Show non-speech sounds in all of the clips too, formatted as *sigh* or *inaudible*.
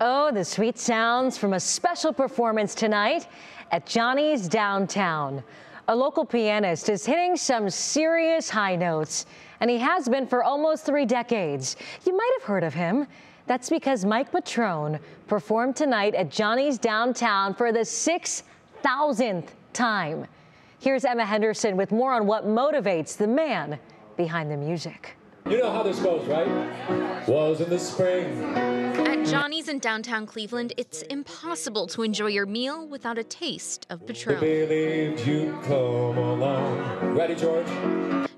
Oh, the sweet sounds from a special performance tonight at Johnny's Downtown. A local pianist is hitting some serious high notes, and he has been for almost three decades. You might have heard of him. That's because Mike Petrone performed tonight at Johnny's Downtown for the 6,000th time. Here's Emma Henderson with more on what motivates the man behind the music. You know how this goes, right? Was in the spring. At Johnny's in downtown Cleveland, it's impossible to enjoy your meal without a taste of Petrone. You'd come along. Ready, George?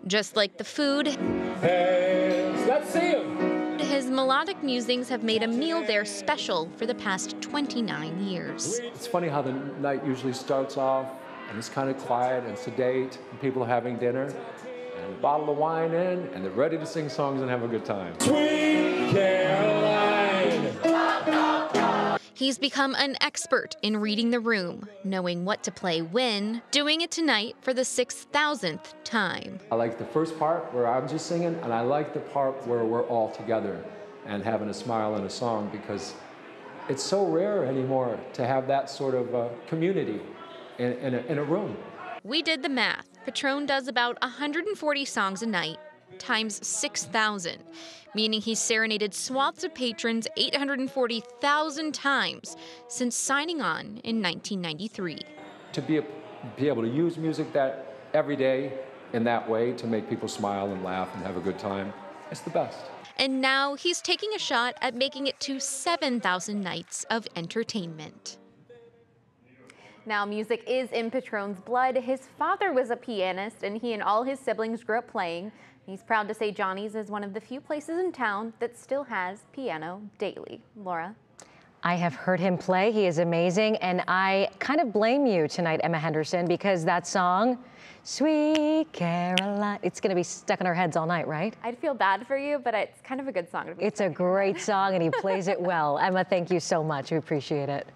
Just like the food, Hands. Let's see 'em. his melodic musings have made a meal there special for the past 29 years. It's funny how the night usually starts off and it's kind of quiet and sedate, and people are having dinner, and a bottle of wine in, and they're ready to sing songs and have a good time. Sweet Caroline. He's become an expert in reading the room, knowing what to play when, doing it tonight for the 6,000th time. I like the first part where I'm just singing, and I like the part where we're all together and having a smile and a song because it's so rare anymore to have that sort of uh, community in, in, a, in a room. We did the math. Petrone does about 140 songs a night times 6,000, meaning he serenaded swaths of patrons 840,000 times since signing on in 1993. To be, be able to use music that every day in that way to make people smile and laugh and have a good time, it's the best. And now he's taking a shot at making it to 7,000 nights of entertainment. Now, music is in Petrone's blood. His father was a pianist, and he and all his siblings grew up playing. He's proud to say Johnny's is one of the few places in town that still has piano daily. Laura? I have heard him play. He is amazing. And I kind of blame you tonight, Emma Henderson, because that song, Sweet Caroline, it's going to be stuck in our heads all night, right? I'd feel bad for you, but it's kind of a good song to be It's a great *laughs* song and he plays it well. Emma, thank you so much. We appreciate it.